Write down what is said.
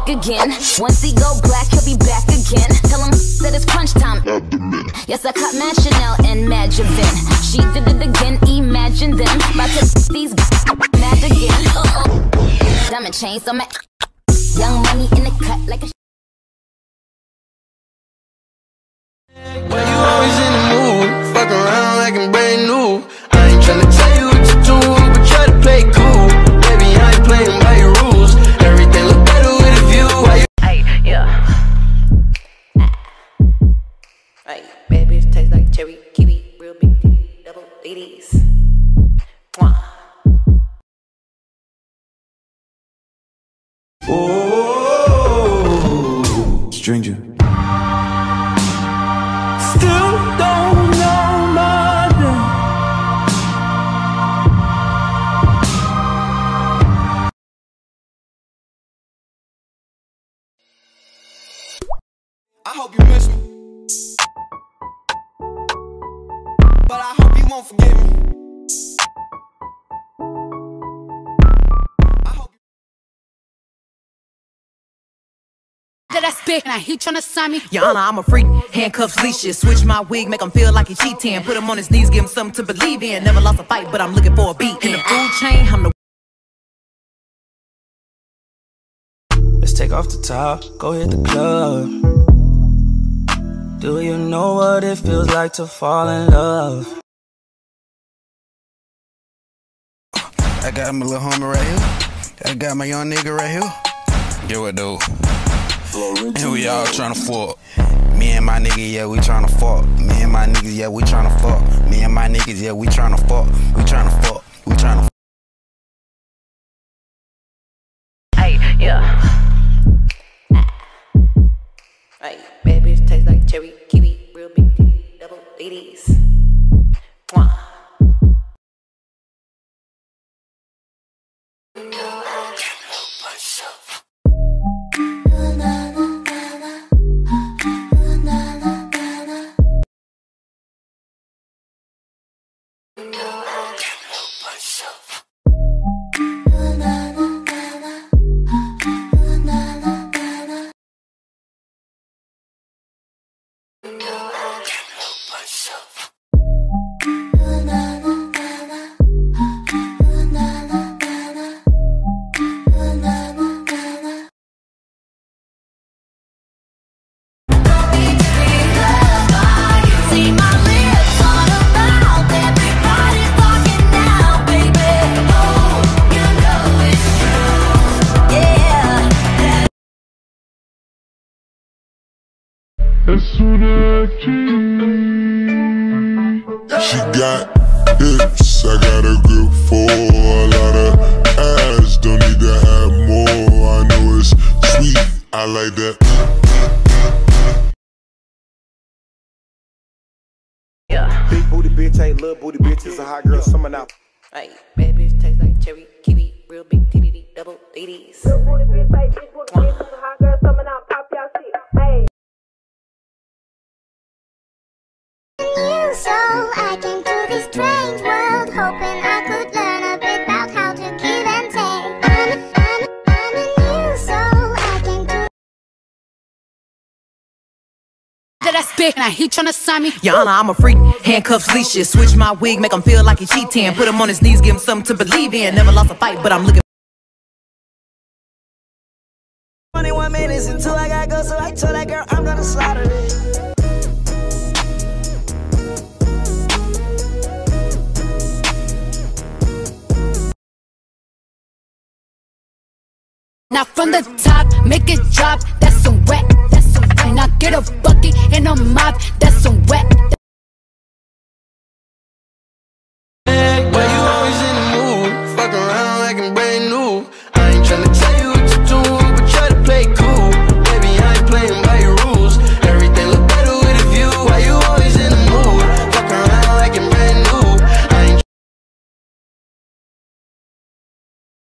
back again. Once he go black, he'll be back again. Tell him that it's crunch time. Yes, I caught Mad Chanel and Mad Javin. She did it again, imagine them. About to these mad again. Uh oh. Diamond chains on my young money in the cut like a. ladies. Mwah. Oh. Stranger. still don't know my name? I hope you miss me. But I hope you won't forget me. I hope that I spit, and he tryna sign me. Your Honor, I'm a freak. Handcuffs, leashes. Switch my wig, make him feel like he cheating. Put him on his knees, give him something to believe in. Never lost a fight, but I'm looking for a beat. In the food chain, I'm the Let's take off the top, go hit the club. Do you know what it feels like to fall in love? I got my little homie right here. I got my young nigga right here. Get what though? And we all tryna fuck. Me and my nigga, yeah, we tryna fuck. Me and my niggas, yeah, we tryna fuck. Me and my niggas, yeah, we tryna fuck. We tryna fuck. We tryna Hey, yeah. She got hips, I got a grip for a lot of ass. Don't need to have more. I know it's sweet, I like that. Yeah. Big booty bitch ain't little booty bitch. It's a hot girl summer now. Hey, bad bitch taste like cherry, kiwi, real big titty, double ladies. you, That I spit, and I he tryna sign me. Your Honor, I'm a freak. Handcuffs, leashes. Switch my wig, make him feel like he cheating. Put him on his knees, give him something to believe in. Never lost a fight, but I'm looking. 21 minutes until I gotta go, so I told that girl I'm gonna slaughter it. Now from the top, make it drop. Get a bucket and a mop. That's some wet.